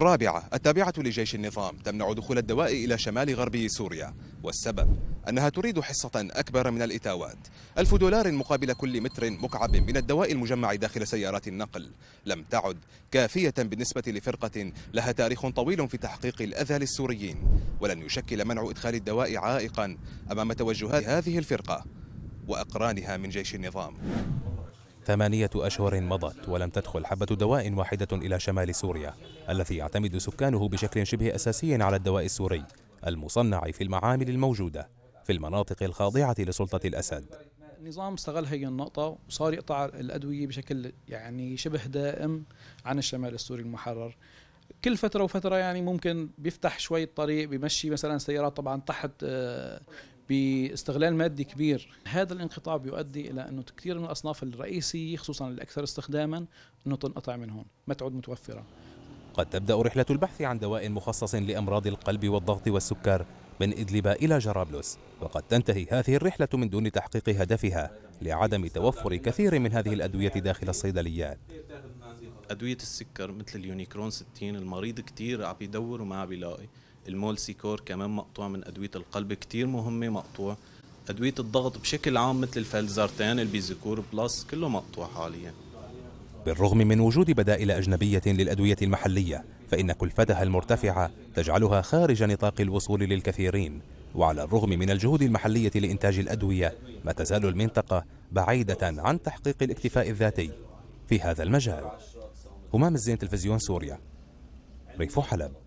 الرابعة التابعة لجيش النظام تمنع دخول الدواء إلى شمال غربي سوريا. والسبب أنها تريد حصة أكبر من الإتاوات. ألف دولار مقابل كل متر مكعب من الدواء المجمع داخل سيارات النقل. لم تعد كافية بالنسبة لفرقة لها تاريخ طويل في تحقيق الأذى للسوريين. ولن يشكل منع إدخال الدواء عائقا أمام توجهات هذه الفرقة وأقرانها من جيش النظام. ثمانية أشهر مضت ولم تدخل حبة دواء واحدة إلى شمال سوريا الذي يعتمد سكانه بشكل شبه أساسي على الدواء السوري المصنع في المعامل الموجودة في المناطق الخاضعة لسلطة الأسد. النظام استغل هي النقطة وصار يقطع الأدوية بشكل يعني شبه دائم عن الشمال السوري المحرر. كل فترة وفترة يعني ممكن بيفتح شوية طريق بيمشي مثلا سيارات طبعا تحت آه، باستغلال مادي كبير. هذا الانقطاع بيؤدي إلى أنه كثير من الأصناف الرئيسية خصوصا الأكثر استخداما أنه تنقطع من هون ما تعود متوفرة. قد تبدأ رحلة البحث عن دواء مخصص لأمراض القلب والضغط والسكر من إدلب إلى جرابلس وقد تنتهي هذه الرحلة من دون تحقيق هدفها لعدم توفر كثير من هذه الأدوية داخل الصيدليات. أدوية السكر مثل اليونيكرون 60 المريض كتير عم يدور وما عم يلاقي. الموليسيكور كمان مقطوع من أدوية القلب كتير مهمة مقطوع. أدوية الضغط بشكل عام مثل الفلزارتان البيزيكور بلس كله مقطوع حاليا. بالرغم من وجود بدائل أجنبية للأدوية المحلية فإن كلفتها المرتفعة تجعلها خارج نطاق الوصول للكثيرين. وعلى الرغم من الجهود المحلية لإنتاج الأدوية ما تزال المنطقة بعيدة عن تحقيق الاكتفاء الذاتي. في هذا المجال. همام الزين تلفزيون سوريا. ريف حلب.